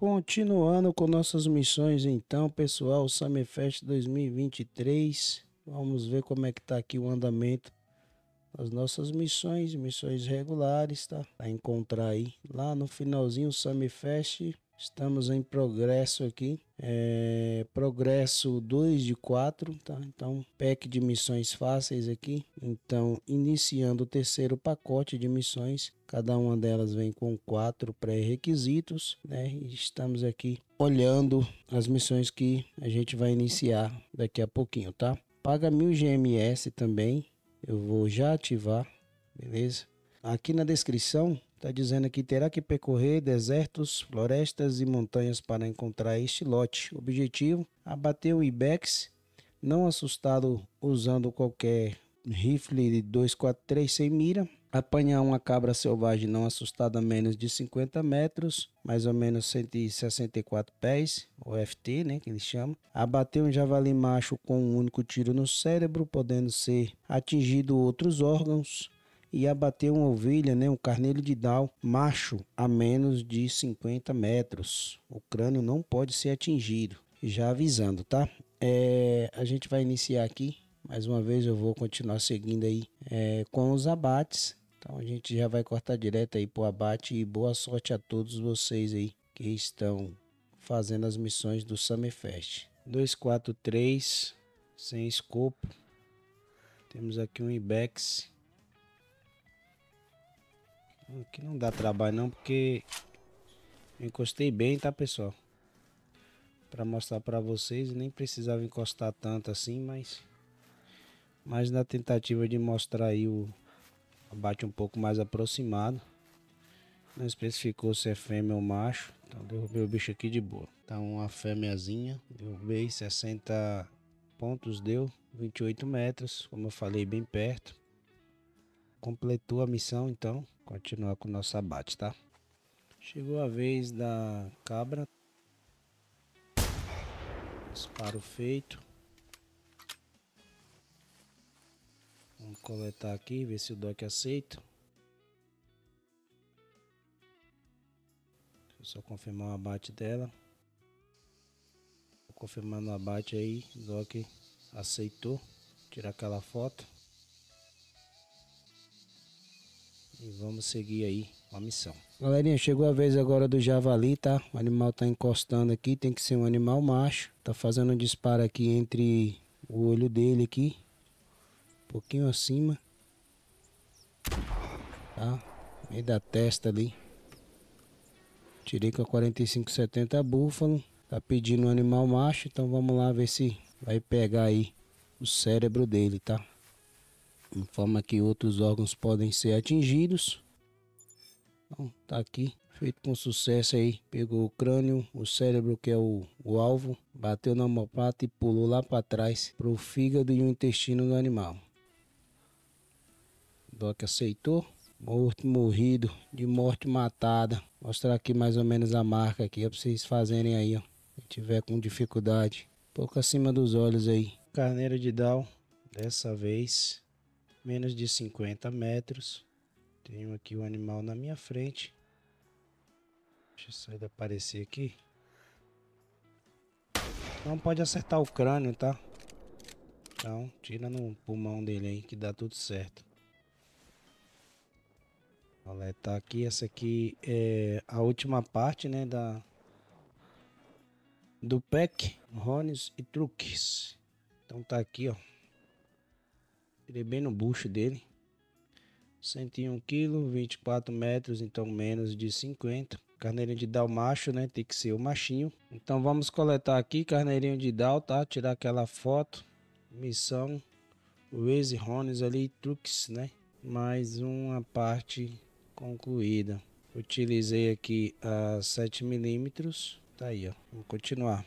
Continuando com nossas missões então, pessoal, Summerfest 2023. Vamos ver como é que tá aqui o andamento das nossas missões, missões regulares, tá? Pra encontrar aí lá no finalzinho Summerfest Estamos em progresso aqui. É, progresso 2 de 4, tá? Então, pack de missões fáceis aqui. Então, iniciando o terceiro pacote de missões. Cada uma delas vem com quatro pré-requisitos, né? E estamos aqui olhando as missões que a gente vai iniciar daqui a pouquinho, tá? Paga 1000 GMS também. Eu vou já ativar, beleza? Aqui na descrição Está dizendo que terá que percorrer desertos, florestas e montanhas para encontrar este lote. Objetivo: abater o Ibex, não assustado usando qualquer rifle de 243 sem mira. Apanhar uma cabra selvagem não assustada a menos de 50 metros, mais ou menos 164 pés, o FT, né, que eles chamam. Abater um javali macho com um único tiro no cérebro, podendo ser atingido outros órgãos e abater uma ovelha, né, um carneiro de Down macho a menos de 50 metros. O crânio não pode ser atingido. Já avisando, tá? É, a gente vai iniciar aqui. Mais uma vez eu vou continuar seguindo aí é, com os abates. Então a gente já vai cortar direto aí pro abate e boa sorte a todos vocês aí que estão fazendo as missões do Summerfest. 243 sem escopo. Temos aqui um Ibex Aqui não dá trabalho não, porque encostei bem, tá pessoal? Pra mostrar pra vocês, nem precisava encostar tanto assim, mas... Mas na tentativa de mostrar aí o abate um pouco mais aproximado. Não especificou se é fêmea ou macho, então derrubei o bicho aqui de boa. Tá uma fêmeazinha, derrubei 60 pontos, deu 28 metros, como eu falei, bem perto completou a missão, então continuar com o nosso abate, tá? Chegou a vez da cabra. Disparo feito. Vamos coletar aqui, ver se o doc aceita. Deixa eu só confirmar o abate dela. Confirmando o abate aí, o doc aceitou. Tirar aquela foto. E vamos seguir aí a missão. Galerinha, chegou a vez agora do javali, tá? O animal tá encostando aqui, tem que ser um animal macho. Tá fazendo um disparo aqui entre o olho dele aqui. Um pouquinho acima. Tá? Meio da testa ali. Tirei com a 4570 búfalo. Tá pedindo um animal macho, então vamos lá ver se vai pegar aí o cérebro dele, tá? De forma que outros órgãos podem ser atingidos. Então, tá aqui, feito com sucesso aí. Pegou o crânio, o cérebro que é o, o alvo, bateu na homopata e pulou lá para trás para o fígado e o intestino do animal. Doc aceitou. Morto, morrido, de morte matada. Mostrar aqui mais ou menos a marca aqui, para vocês fazerem aí, ó. Se tiver com dificuldade. pouco acima dos olhos aí. Carneiro de Down, dessa vez menos de 50 metros. Tenho aqui o animal na minha frente. Deixa eu sair de aparecer aqui. Não pode acertar o crânio, tá? Então, tira no pulmão dele aí que dá tudo certo. Tá aqui. Essa aqui é a última parte, né? Da, do pack, Rones e truques. Então tá aqui, ó. Tirei bem no bucho dele. 101 kg, 24 metros, então menos de 50. Carneirinho de Dal macho, né? Tem que ser o machinho. Então vamos coletar aqui carneirinho de Dal, tá? Tirar aquela foto. Missão. Waze Rones ali, truques, né? Mais uma parte concluída. Utilizei aqui a 7 milímetros. Tá aí, ó. Vamos continuar.